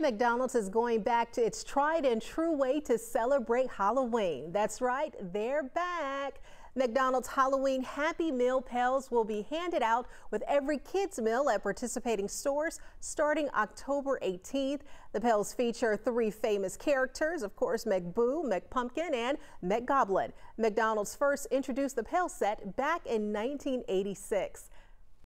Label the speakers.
Speaker 1: McDonald's is going back to its tried and true way to celebrate Halloween. That's right, they're back. McDonald's Halloween Happy Meal Pails will be handed out with every kids meal at participating stores starting October 18th. The pails feature three famous characters, of course, McBoo, McPunk'n, and McGoblin. McDonald's first introduced the pail set back in 1986.